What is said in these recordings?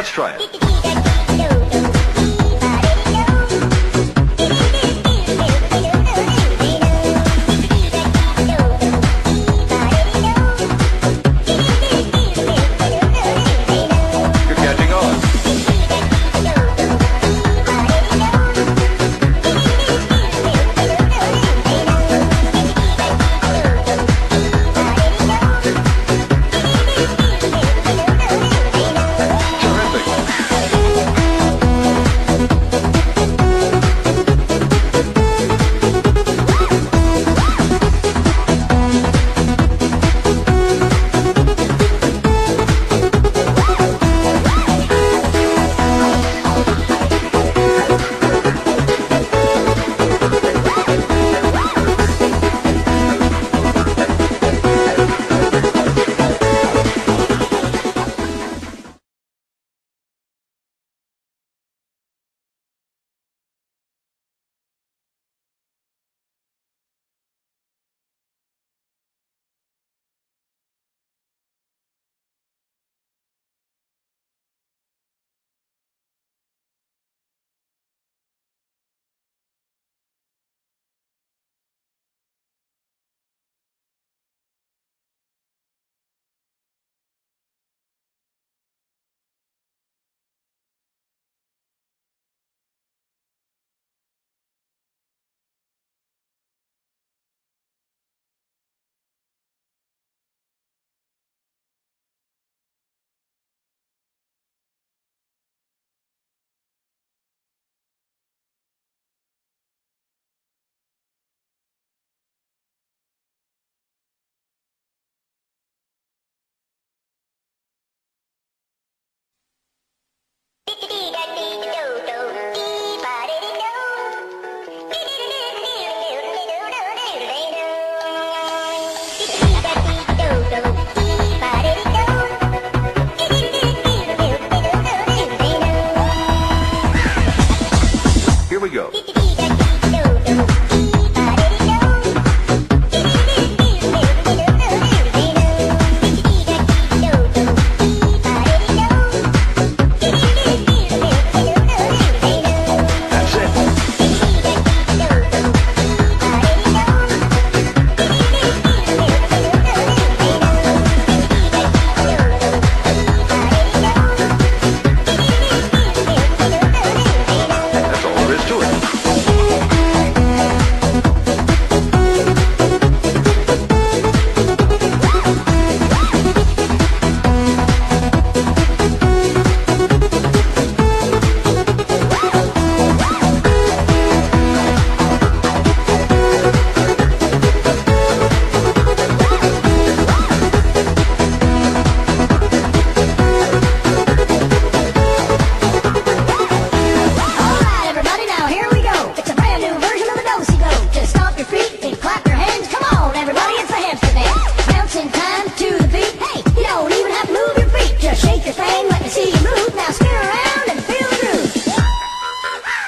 Let's try it.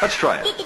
Let's try it.